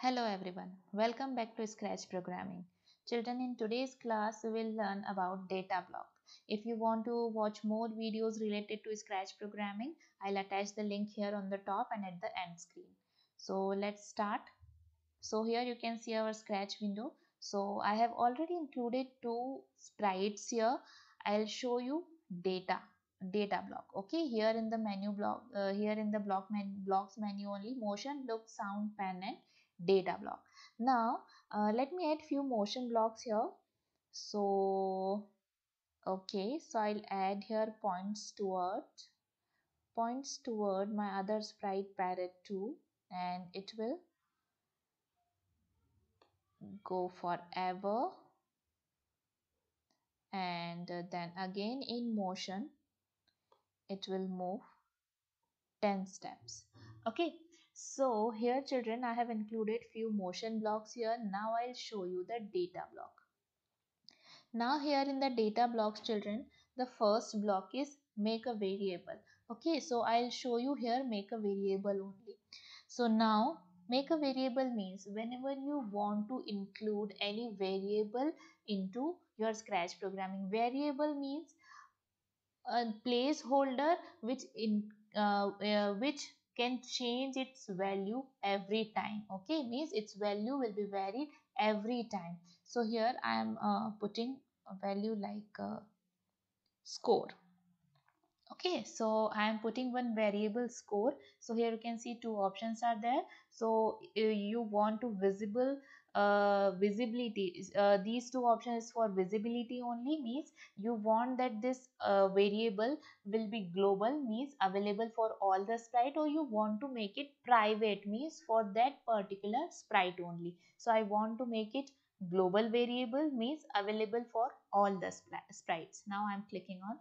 Hello everyone, welcome back to Scratch Programming. Children, in today's class we will learn about data block. If you want to watch more videos related to Scratch Programming, I'll attach the link here on the top and at the end screen. So let's start. So here you can see our Scratch window. So I have already included two sprites here. I'll show you data data block okay here in the menu block uh, here in the block men blocks menu only motion look sound pen and data block. Now uh, let me add few motion blocks here. So okay so i'll add here points toward points toward my other sprite parrot 2 and it will go forever. And then again in motion it will move 10 steps. Okay so here children I have included few motion blocks here. Now I'll show you the data block. Now here in the data blocks children the first block is make a variable. Okay so I'll show you here make a variable only. So now make a variable means whenever you want to include any variable into your scratch programming variable means a placeholder which in uh, uh, which can change its value every time okay? Means its value will be varied every time. So here i am uh, putting a value like uh, score okay? So i am putting one variable score. So here you can see two options are there. So uh, you want to visible uh, visibility. Uh, these two options for visibility only means you want that this uh, variable will be global means available for all the sprite or you want to make it private means for that particular sprite only. So i want to make it global variable means available for all the sprites. Now i'm clicking on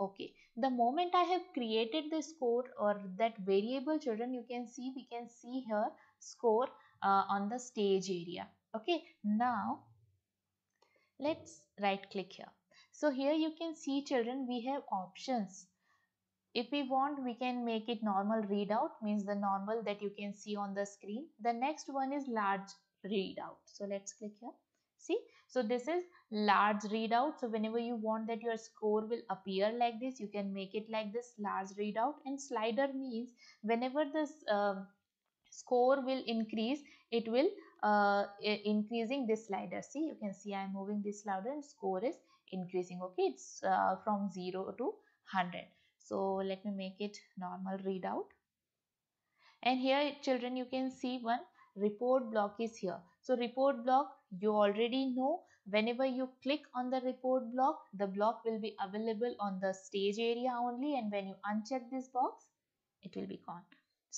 okay. The moment i have created the score or that variable children you can see we can see here score uh, on the stage area okay now let's right click here. So here you can see children we have options. If we want we can make it normal readout means the normal that you can see on the screen. The next one is large readout. So let's click here. See? So this is large readout. So whenever you want that your score will appear like this you can make it like this large readout. And slider means whenever this um, score will increase it will uh, increasing this slider. See you can see i'm moving this slider and score is increasing. Okay it's uh, from 0 to 100 so let me make it normal readout. And here children you can see one report block is here. So report block you already know. Whenever you click on the report block the block will be available on the stage area only. And when you uncheck this box it will be gone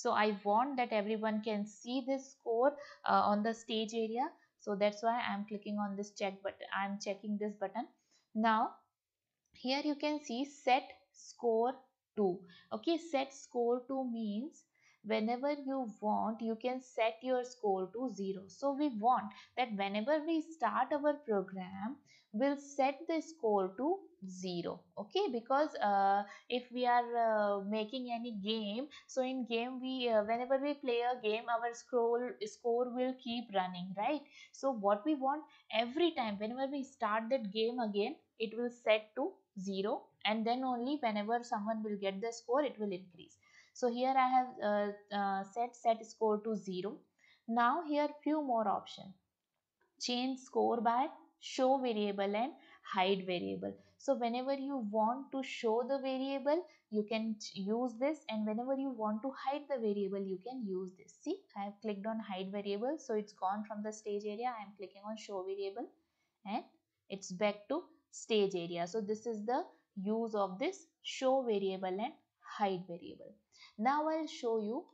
so i want that everyone can see this score uh, on the stage area. So that's why i'm clicking on this check button i'm checking this button. Now here you can see set score to okay set score to means whenever you want you can set your score to 0 so we want that whenever we start our program we'll set the score to 0 okay because uh, if we are uh, making any game so in game we uh, whenever we play a game our scroll score will keep running right so what we want every time whenever we start that game again it will set to 0 and then only whenever someone will get the score it will increase so here I have uh, uh, set set score to 0. Now here few more options. Change score by show variable and hide variable. So whenever you want to show the variable, you can use this and whenever you want to hide the variable, you can use this. See, I have clicked on hide variable. So it's gone from the stage area. I am clicking on show variable and it's back to stage area. So this is the use of this show variable and hide variable. Now I'll show you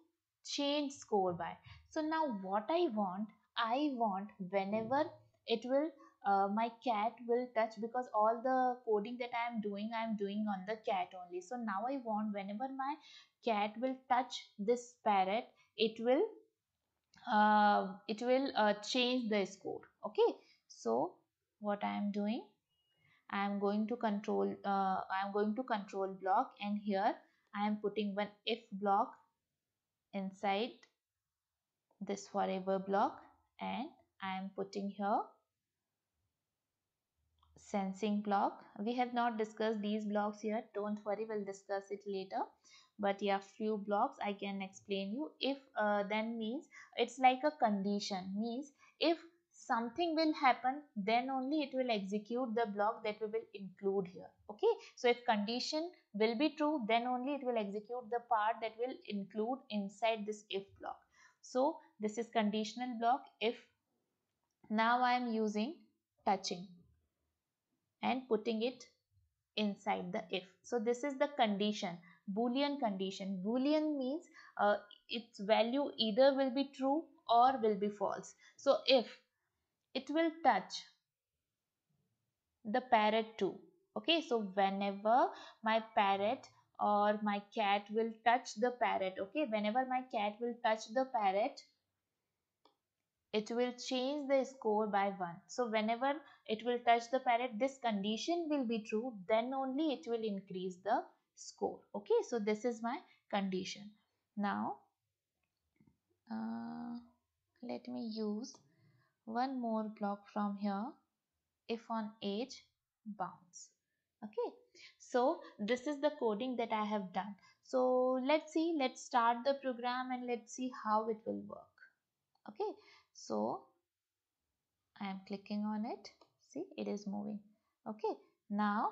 change score by. So now what I want, I want whenever it will uh, my cat will touch because all the coding that I am doing I am doing on the cat only. So now I want whenever my cat will touch this parrot it will uh, it will uh, change the score. Okay? So what I am doing? I am going to control uh, I am going to control block and here I am putting one if block inside this forever block and I am putting here sensing block. We have not discussed these blocks yet don't worry we'll discuss it later. But yeah few blocks i can explain you. If uh, then means it's like a condition. Means if something will happen then only it will execute the block that we will include here. Okay? So if condition will be true then only it will execute the part that will include inside this if block. So this is conditional block if. Now i am using touching and putting it inside the if. So this is the condition, boolean condition. Boolean means uh, its value either will be true or will be false. So if it will touch the parrot too. Okay, so whenever my parrot or my cat will touch the parrot, okay, whenever my cat will touch the parrot, it will change the score by 1. So whenever it will touch the parrot, this condition will be true, then only it will increase the score. Okay, so this is my condition. Now, uh, let me use one more block from here. If on edge, bounce. Okay, so this is the coding that I have done. So let's see, let's start the program and let's see how it will work. Okay, so I am clicking on it. See it is moving. Okay now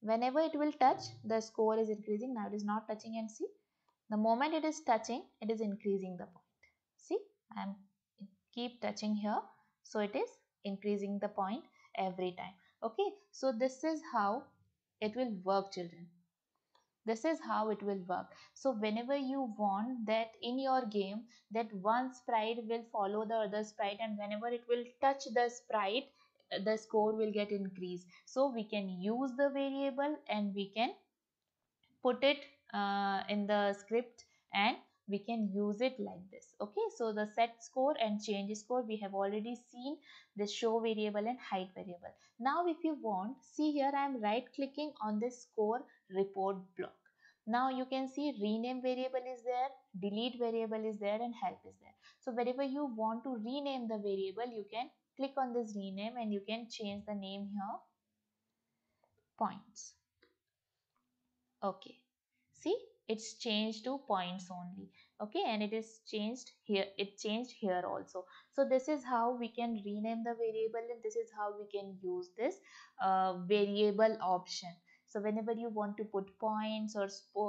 whenever it will touch the score is increasing. Now it is not touching and see the moment it is touching it is increasing the point. See I am keep touching here so it is increasing the point every time. Okay so this is how it will work children this is how it will work. So whenever you want that in your game that one sprite will follow the other sprite and whenever it will touch the sprite the score will get increased. So we can use the variable and we can put it uh, in the script and we can use it like this. Okay? So the set score and change score we have already seen the show variable and hide variable. Now if you want see here i am right clicking on this score report block. Now you can see rename variable is there delete variable is there and help is there. So wherever you want to rename the variable you can click on this rename and you can change the name here. Points. Okay. See it's changed to points only. Okay and it is changed here it changed here also. So this is how we can rename the variable and this is how we can use this uh, variable option so whenever you want to put points or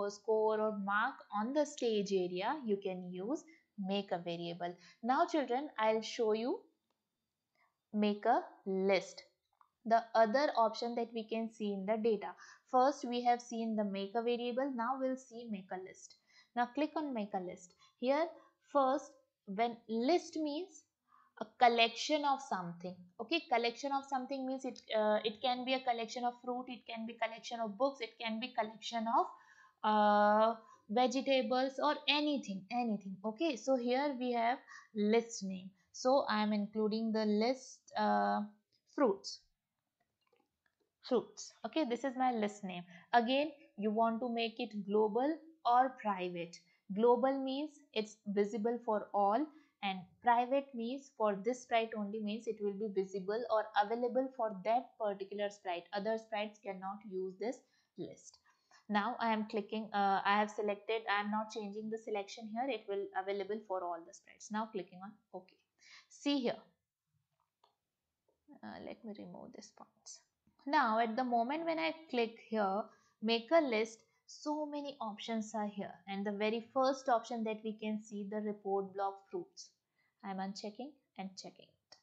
score or mark on the stage area you can use make a variable now children i'll show you make a list the other option that we can see in the data. First, we have seen the make a variable. Now we'll see make a list. Now click on make a list. Here, first, when list means a collection of something. Okay, collection of something means it uh, it can be a collection of fruit, it can be collection of books, it can be collection of uh, vegetables or anything, anything. Okay, so here we have list name. So I am including the list uh, fruits fruits okay this is my list name again you want to make it global or private global means it's visible for all and private means for this sprite only means it will be visible or available for that particular sprite. Other sprites cannot use this list. Now i am clicking uh, i have selected i am not changing the selection here. It will available for all the sprites. Now clicking on ok. See here. Uh, let me remove this points. Now at the moment when I click here, make a list, so many options are here. And the very first option that we can see the report block fruits. I'm unchecking and checking it.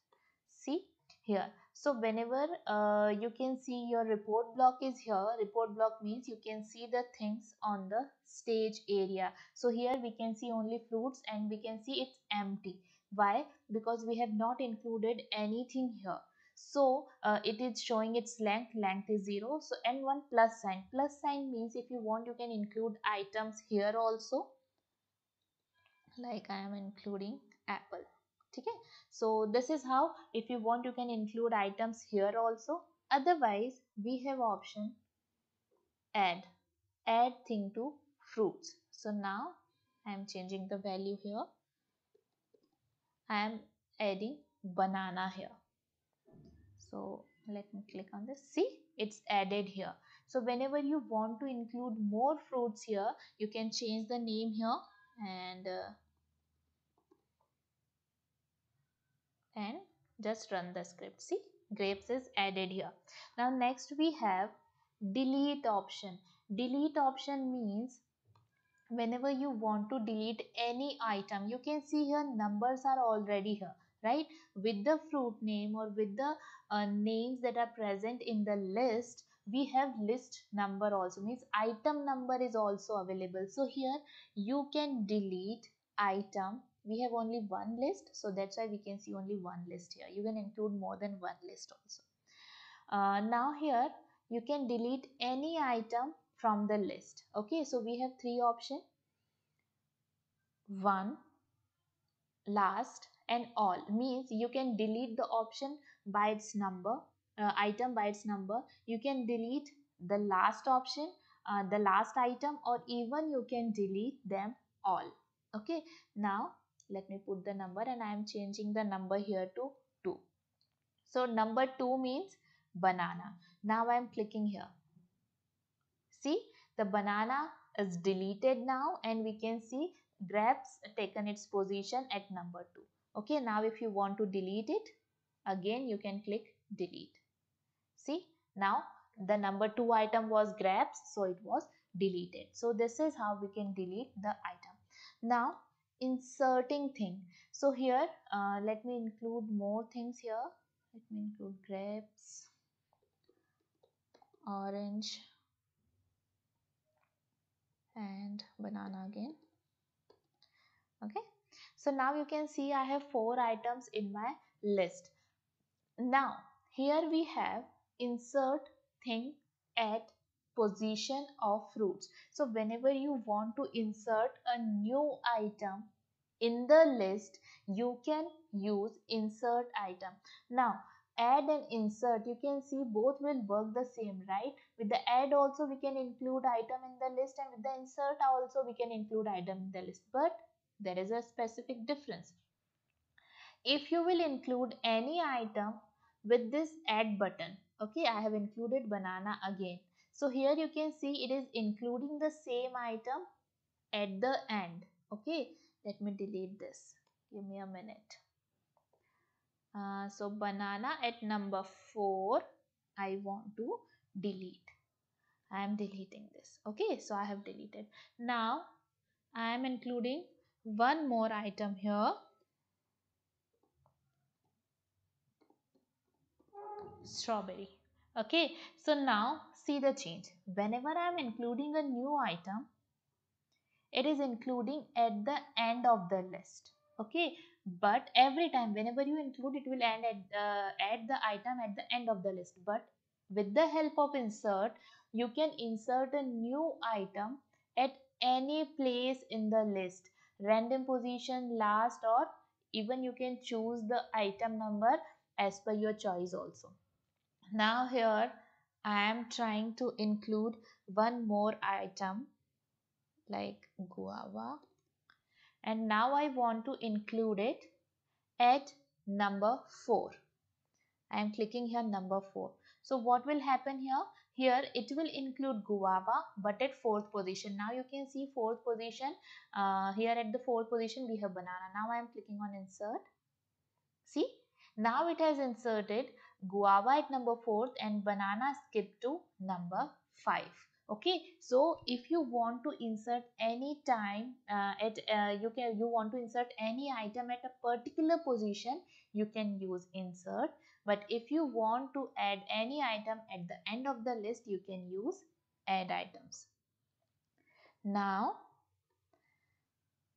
See here. So whenever uh, you can see your report block is here, report block means you can see the things on the stage area. So here we can see only fruits and we can see it's empty. Why? Because we have not included anything here so uh, it is showing its length. Length is 0 so n1 plus sign. Plus sign means if you want you can include items here also. Like i am including apple. Okay? So this is how if you want you can include items here also. Otherwise we have option add. Add thing to fruits. So now i am changing the value here. I am adding banana here. So let me click on this. See, it's added here. So whenever you want to include more fruits here, you can change the name here and uh, and just run the script. See, grapes is added here. Now next we have delete option. Delete option means whenever you want to delete any item, you can see here numbers are already here right? With the fruit name or with the uh, names that are present in the list we have list number also. Means item number is also available. So here you can delete item. We have only one list. So that's why we can see only one list here. You can include more than one list also. Uh, now here you can delete any item from the list. Okay so we have three options one last and all. Means you can delete the option by its number uh, item by its number. You can delete the last option uh, the last item or even you can delete them all. Okay? Now let me put the number and I am changing the number here to 2 so number 2 means banana. Now I am clicking here. See? The banana is deleted now and we can see grapes taken its position at number 2 okay now if you want to delete it again you can click delete. See now the number 2 item was grapes so it was deleted. So this is how we can delete the item. Now inserting thing. So here uh, let me include more things here. Let me include grapes orange and banana again. Okay so now you can see I have four items in my list. Now here we have insert thing at position of fruits. So whenever you want to insert a new item in the list you can use insert item. Now add and insert. You can see both will work the same right? With the add also we can include item in the list and with the insert also we can include item in the list. But there is a specific difference. If you will include any item with this add button okay i have included banana again. So here you can see it is including the same item at the end okay. Let me delete this. Give me a minute. Uh, so banana at number 4 I want to delete. I am deleting this okay. So I have deleted. Now I am including one more item here. Strawberry. Okay so now see the change. Whenever I am including a new item it is including at the end of the list. Okay but every time whenever you include it will end at uh, add the item at the end of the list. But with the help of insert you can insert a new item at any place in the list random position last or even you can choose the item number as per your choice also now here i am trying to include one more item like guava and now I want to include it at number 4. I am clicking here number 4. So what will happen here? Here it will include guava but at fourth position. Now you can see fourth position. Uh, here at the fourth position we have banana. Now I am clicking on insert. See now it has inserted guava at number 4th and banana skipped to number 5 okay so if you want to insert any time uh, at uh, you can you want to insert any item at a particular position you can use insert but if you want to add any item at the end of the list you can use add items. Now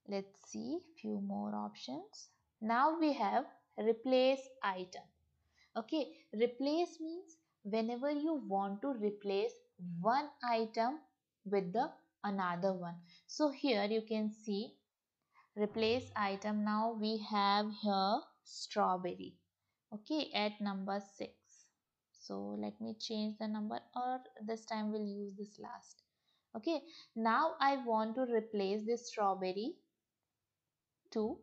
let's see few more options. Now we have replace item. Okay replace means whenever you want to replace one item with the another one. So here you can see replace item. Now we have here strawberry okay at number 6 so let me change the number or this time we'll use this last. Okay now i want to replace this strawberry to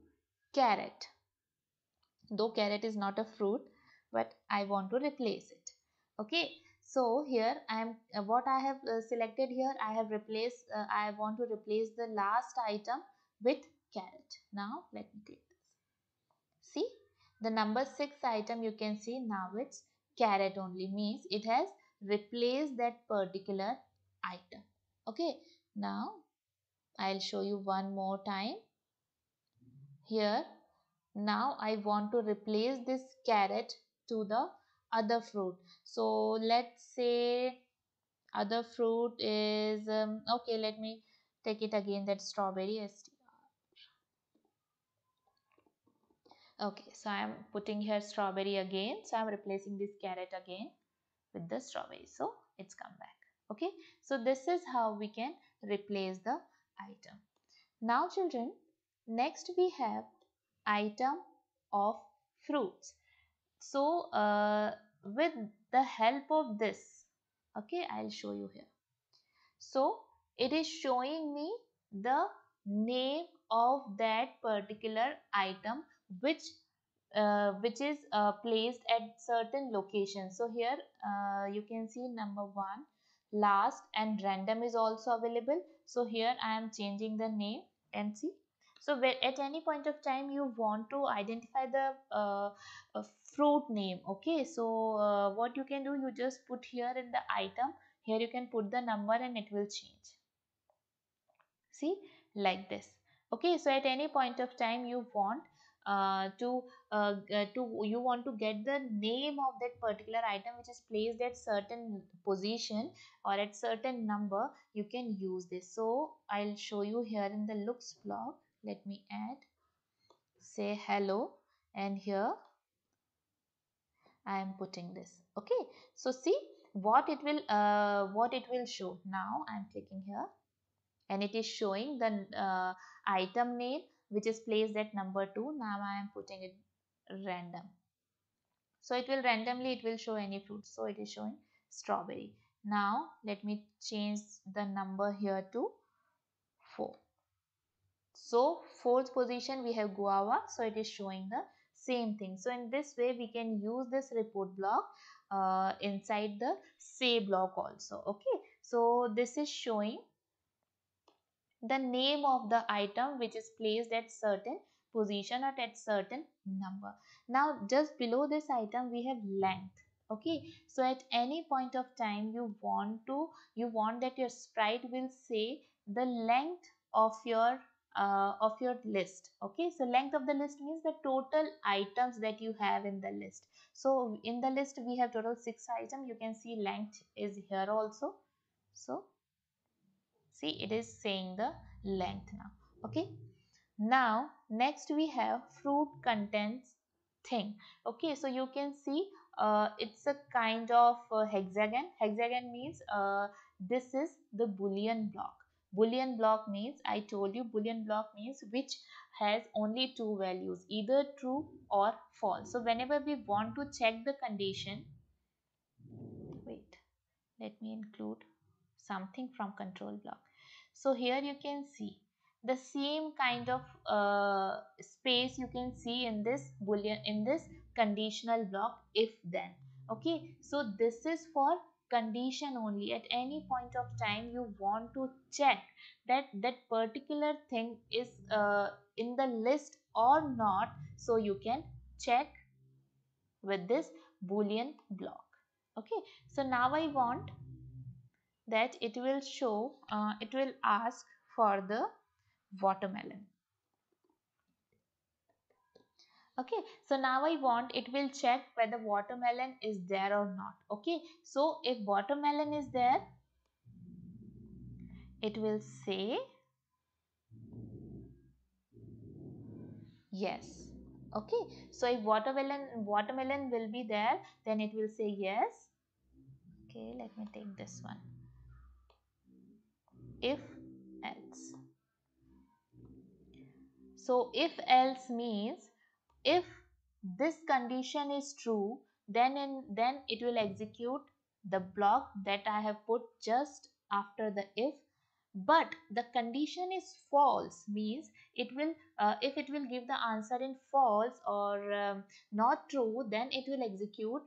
carrot. Though carrot is not a fruit but I want to replace it. Okay so here I am uh, what I have uh, selected here I have replaced uh, I want to replace the last item with carrot. Now let me click this. See the number 6 item you can see now it's carrot only means it has replaced that particular item. Okay now I'll show you one more time. Here now I want to replace this carrot to the other fruit. So let's say other fruit is um, okay let me take it again that strawberry okay so I am putting here strawberry again. So I am replacing this carrot again with the strawberry. So it's come back. Okay so this is how we can replace the item. Now children next we have item of fruits. So uh, with the help of this okay i'll show you here. So it is showing me the name of that particular item which uh, which is uh, placed at certain locations. So here uh, you can see number one last and random is also available. So here i am changing the name and see. So at any point of time you want to identify the uh, fruit name okay? So uh, what you can do you just put here in the item. Here you can put the number and it will change. See? Like this. Okay? So at any point of time you want uh, to uh, to you want to get the name of that particular item which is placed at certain position or at certain number you can use this. So i'll show you here in the looks block. Let me add say hello and here I am putting this. Okay so see what it will uh, what it will show. Now I am clicking here and it is showing the uh, item name which is placed at number 2 now I am putting it random so it will randomly it will show any fruit so it is showing strawberry now let me change the number here to 4 so fourth position we have guava. So it is showing the same thing. So in this way we can use this report block uh, inside the say block also. Okay. So this is showing the name of the item which is placed at certain position or at certain number. Now just below this item we have length okay? So at any point of time you want to you want that your sprite will say the length of your uh, of your list okay? So length of the list means the total items that you have in the list. So in the list we have total six items. You can see length is here also. So see it is saying the length now okay? Now next we have fruit contains thing okay? So you can see uh, it's a kind of uh, hexagon. Hexagon means uh, this is the boolean block. Boolean block means i told you boolean block means which has only two values either true or false. So whenever we want to check the condition wait let me include something from control block so here you can see the same kind of uh, space you can see in this boolean in this conditional block if then. Okay? So this is for condition only. At any point of time you want to check that that particular thing is uh, in the list or not so you can check with this boolean block. Okay? So now i want that it will show uh, it will ask for the watermelon. Okay so now i want it will check whether watermelon is there or not. Okay so if watermelon is there it will say yes. Okay so if watermelon watermelon will be there then it will say yes. Okay let me take this one if else. So if else means if this condition is true then in then it will execute the block that i have put just after the if. But the condition is false means it will uh, if it will give the answer in false or um, not true then it will execute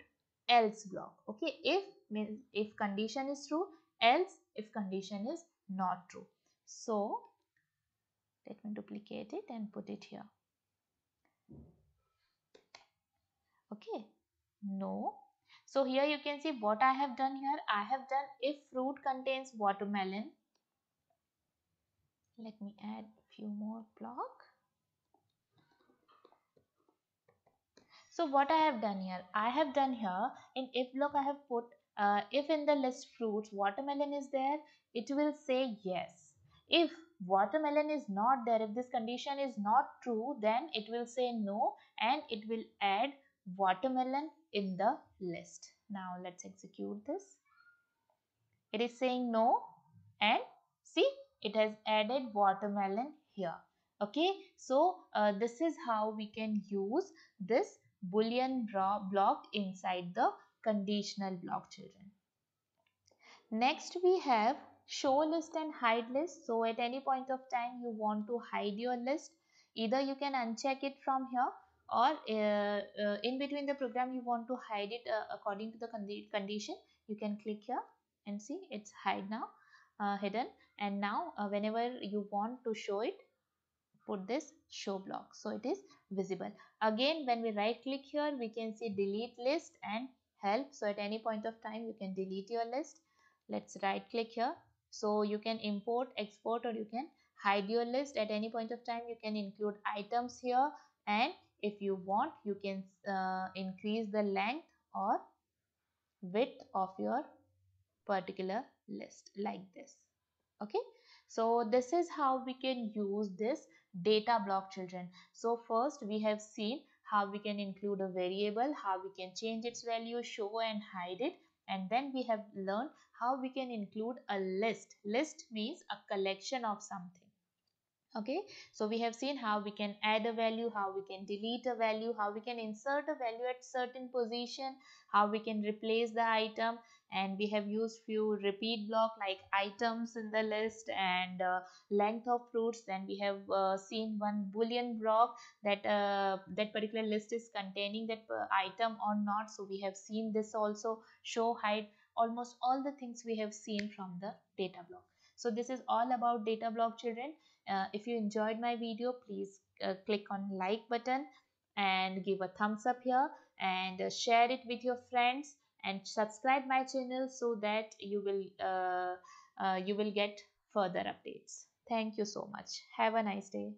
else block. Okay if means if condition is true else if condition is not true. So let me duplicate it and put it here. Okay. No. So here you can see what i have done here. I have done if fruit contains watermelon let me add few more block. So what i have done here? I have done here in if block i have put uh, if in the list fruits watermelon is there it will say yes. If watermelon is not there if this condition is not true then it will say no and it will add watermelon in the list. Now let's execute this. It is saying no and see it has added watermelon here. Okay so uh, this is how we can use this boolean block inside the conditional block children. Next we have show list and hide list. So at any point of time you want to hide your list. Either you can uncheck it from here or uh, uh, in between the program you want to hide it uh, according to the condi condition. You can click here and see it's hide now uh, hidden. And now uh, whenever you want to show it put this show block. So it is visible. Again when we right click here we can see delete list and help. So at any point of time you can delete your list. Let's right click here. So you can import export or you can hide your list. At any point of time you can include items here. And if you want you can uh, increase the length or width of your particular list like this. Okay? So this is how we can use this data block children. So first we have seen how we can include a variable how we can change its value show and hide it. And then we have learned how we can include a list. List means a collection of something. Okay? So we have seen how we can add a value how we can delete a value how we can insert a value at certain position how we can replace the item and we have used few repeat block like items in the list and uh, length of fruits. Then we have uh, seen one boolean block that uh, that particular list is containing that uh, item or not. So we have seen this also show hide almost all the things we have seen from the data block. So this is all about data block children. Uh, if you enjoyed my video please uh, click on like button and give a thumbs up here and share it with your friends and subscribe my channel so that you will uh, uh, you will get further updates. Thank you so much. Have a nice day